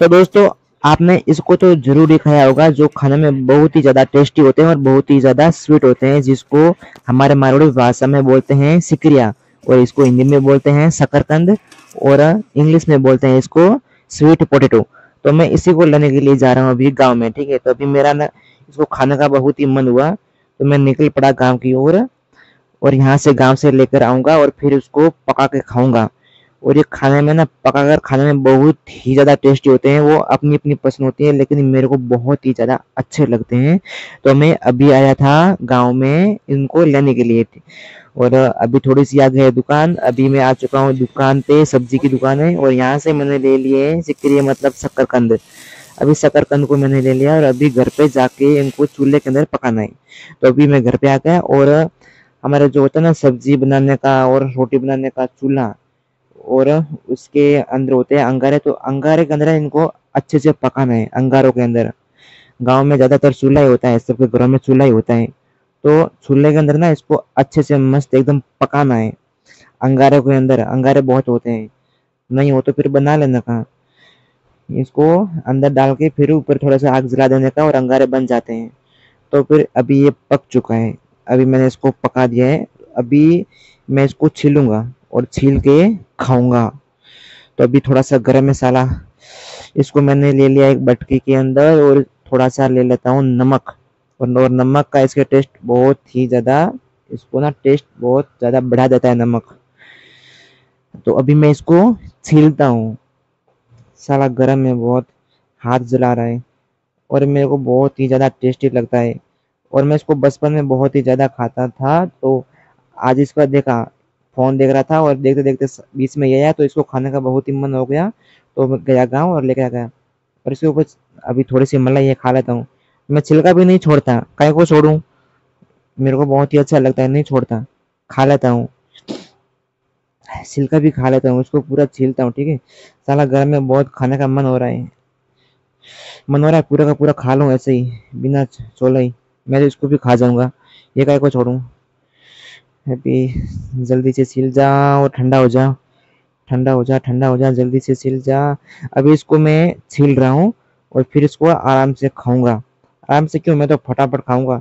तो दोस्तों आपने इसको तो ज़रूर खाया होगा जो खाने में बहुत ही ज़्यादा टेस्टी होते हैं और बहुत ही ज़्यादा स्वीट होते हैं जिसको हमारे मारवाड़ी भाषा में बोलते हैं सिकरिया और इसको हिंदी में बोलते हैं शकरकंद और इंग्लिश में बोलते हैं इसको स्वीट पोटेटो तो मैं इसी को लेने के लिए जा रहा हूँ अभी गाँव में ठीक है? तो अभी मेरा ना इसको खाने का बहुत ही मन हुआ तो मैं निकल पड़ा गाँव की ओर और, और यहाँ से गाँव से लेकर आऊँगा और फिर उसको पका के खाऊँगा। और ये खाने में ना पकाकर खाने में बहुत ही ज़्यादा टेस्टी होते हैं, वो अपनी अपनी पसंद होती है, लेकिन मेरे को बहुत ही ज़्यादा अच्छे लगते हैं। तो मैं अभी आया था गाँव में इनको लेने के लिए। और अभी थोड़ी सी आगे है दुकान, अभी मैं आ चुका हूँ दुकान पे, सब्ज़ी की दुकान है, और यहाँ से मैंने ले लिए सिक्रिय मतलब शक्करकंद अभी शकरकंद को मैंने ले लिया और अभी घर पे जाके इनको चूल्हे के अंदर पकाना है। तो अभी मैं घर पे आ गया और हमारा जो होता है ना सब्ज़ी बनाने का और रोटी बनाने का चूल्हा और उसके अंदर होते हैं अंगारे तो अंगारे के अंदर इनको अच्छे से पकाना है अंगारों के अंदर। गाँव में ज़्यादातर चूल्हा ही होता है, सबके घरों में चूल्हा ही होता है। तो चूल्हे के अंदर ना इसको अच्छे से मस्त एकदम पकाना है अंगारे के अंदर, अंगारे बहुत होते हैं। नहीं हो तो फिर बना लेना कहा। इसको अंदर डाल के फिर ऊपर थोड़ा सा आग जला देने का और अंगारे बन जाते हैं। तो फिर अभी ये पक चुका है। अभी मैंने इसको पका दिया है। अभी मैं इसको छीलूँगा। और छील के खाऊँगा। तो अभी थोड़ा सा गरम मसाला, इसको मैंने ले लिया एक बटकी के अंदर और थोड़ा सा ले लेता हूँ नमक। और नमक का इसके टेस्ट बहुत ही ज़्यादा, इसको ना टेस्ट बहुत ज़्यादा बढ़ा देता है नमक। तो अभी मैं इसको छीलता हूँ। साला गर्म में बहुत हाथ जला रहा है और मेरे को बहुत ही ज़्यादा टेस्टी लगता है। और मैं इसको बचपन में बहुत ही ज़्यादा खाता था तो आज इसका देखा फ़ोन देख रहा था और देखते देखते बीच में ये आया तो इसको खाने का बहुत ही मन हो गया। तो गया गाँव और लेकर गया। और इसके ऊपर अभी थोड़ी सी मलाई ये खा लेता हूँ। मैं छिलका भी नहीं छोड़ता, कहीं को छोड़ूँ? मेरे को बहुत ही अच्छा लगता है, नहीं छोड़ता। खा लेता हूँ। छिलका भी खा लेता हूँ, उसको पूरा छीलता हूँ, ठीक है? साला घर में बहुत खाने का मन हो रहा है। मन हो रहा है, पूरा का पूरा खा लूँ ऐसे ही, बिना छोला ही मैं तो इसको भी खा जाऊँगा। ये काय को छोड़ूँ? अभी जल्दी से सिल जा और ठंडा हो जा। ठंडा हो जा, ठंडा हो जा, जल्दी से सिल जा। अभी इसको मैं छील रहा हूँ और फिर इसको आराम से खाऊँगा। आराम से क्यों? मैं तो फटाफट खाऊँगा।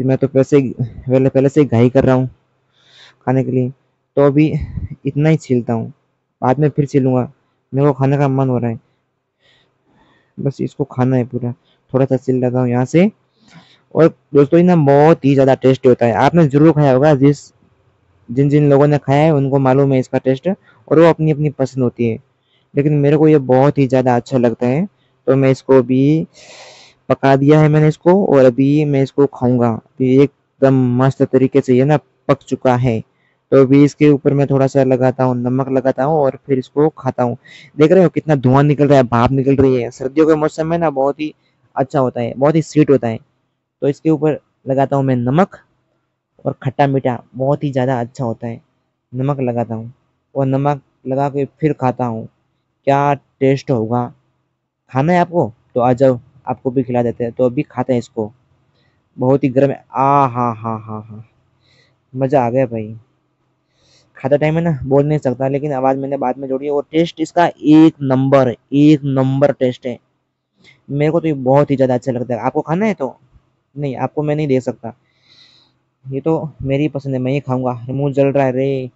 मैं तो पैसे पहले पहले से घाई कर रहा हूँ खाने के लिए। तो अभी इतना ही छीलता हूँ। बाद में फिर छीलूँगा। मेरे को खाने का मन हो रहा है। बस इसको खाना है पूरा। थोड़ा सा सिल हूँ यहाँ से। और दोस्तों ये ना बहुत ही ज़्यादा टेस्टी होता है। आपने ज़रूर खाया होगा, जिस, जिन जिन लोगों ने खाया है, उनको मालूम है इसका टेस्ट, और वो अपनी अपनी पसंद होती है। लेकिन मेरे को ये बहुत ही ज़्यादा अच्छा लगता है। तो मैं इसको भी पका दिया है मैंने इसको, और अभी मैं इसको खाऊँगा। एकदम मस्त तरीके से ये ना पक चुका है। तो अभी इसके ऊपर मैं थोड़ा सा लगाता हूँ, नमक लगाता हूँ, और फिर इसको खाता हूँ। देख रहे हो कितना धुआँ निकल रहा है, भाप निकल रही है। सर्दियों के मौसम में ना बहुत ही अच्छा होता है, बहुत ही स्वीट होता है। तो इसके ऊपर लगाता हूँ मैं नमक और खट्टा मीठा बहुत ही ज़्यादा अच्छा होता है। नमक लगाता हूँ और नमक लगा के फिर खाता हूँ। क्या टेस्ट होगा? खाना है आपको? तो आ जाओ, आपको भी खिला देते हैं। तो अभी खाते हैं इसको। बहुत ही गर्म है। आ, हा हा हा हा। मज़ा आ गया भाई। खाते टाइम है ना, बोल नहीं सकता, लेकिन आवाज़ मैंने बाद में जोड़ी है। और टेस्ट इसका एक नंबर एक नंबर टेस्ट है। मेरे को तो ये बहुत ही ज़्यादा अच्छा लगता है। आपको खाना है तो? नहीं, आपको मैं नहीं दे सकता। ये तो मेरी पसंद है, मैं ही खाऊँगा। मुँह जल रहा है रे।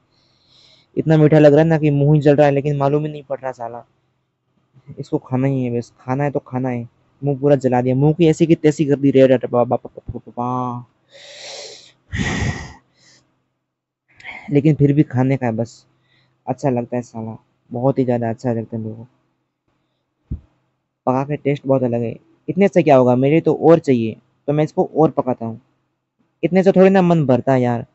इतना मीठा लग रहा है ना कि मुँह ही जल रहा है, लेकिन मालूम ही नहीं पड़ रहा साला। इसको खाना ही है बस। खाना है तो खाना है। मुँह पूरा जला दिया। मुँह की ऐसी की तैसी कर दी रे लेकिन फिर भी खाने का है बस। अच्छा लगता है साला। बहुत ही ज़्यादा अच्छा लगता है को। पका के टेस्ट बहुत अलग है। इतने से क्या होगा? मेरे तो और चाहिए। तो मैं इसको और पकाता हूँ। इतने से थोड़ी ना मन भरता है यार।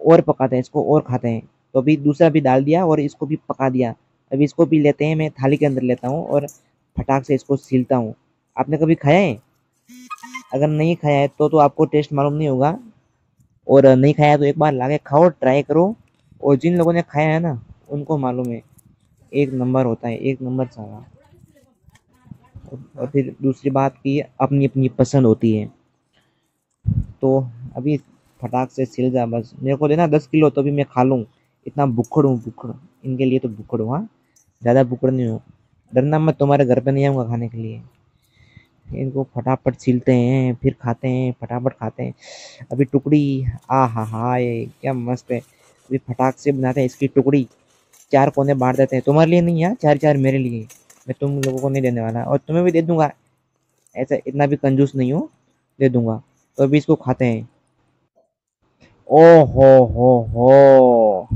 और पकाते हैं, इसको और खाते हैं। तो अभी दूसरा भी डाल दिया और इसको भी पका दिया। अभी इसको भी लेते हैं, मैं थाली के अंदर लेता हूँ और फटाक से इसको सीलता हूँ। आपने कभी खाया है? अगर नहीं खाया है तो तो आपको टेस्ट मालूम नहीं होगा। और नहीं खाया तो एक बार ला के खाओ, ट्राई करो। और जिन लोगों ने खाया है ना, उनको मालूम है। एक नंबर होता है, एक नंबर सारा और फिर दूसरी बात की अपनी अपनी पसंद होती है। तो अभी फटाक से सिल जा, बस। मेरे को देना दस किलो तो भी मैं खा लूँ। इतना बुखड़ हूँ बुखड़ इनके लिए तो बुखड़ हूँ हाँ। ज़्यादा बुखड़ नहीं हूँ। डरना मैं तुम्हारे घर पे नहीं आऊँगा खाने के लिए। इनको फटाफट छीलते हैं, फिर खाते हैं, फटाफट खाते हैं। अभी टुकड़ी आ हा हा ये क्या मस्त है। अभी फटाक से बनाते हैं इसकी टुकड़ी। चार कोने बांट देते हैं। तुम्हारे लिए नहीं यार चार चार मेरे लिए। मैं तुम लोगों को नहीं देने वाला। और तुम्हें भी दे दूँगा। ऐसा इतना भी कंजूस नहीं हूँ। दे दूँगा। तो अभी इसको खाते हैं। ओ हो हो हो।